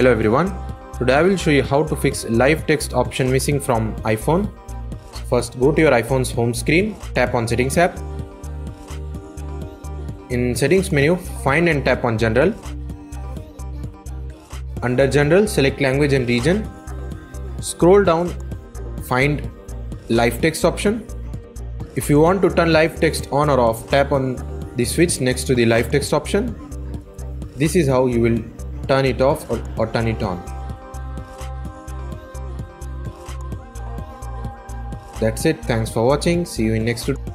Hello everyone. Today I will show you how to fix live text option missing from iPhone. First go to your iPhone's home screen, tap on settings app. In settings menu, find and tap on general. Under general, select language and region. Scroll down, find live text option. If you want to turn live text on or off, tap on the switch next to the live text option. This is how you will turn it off or, or turn it on. That's it. Thanks for watching. See you in next tutorial.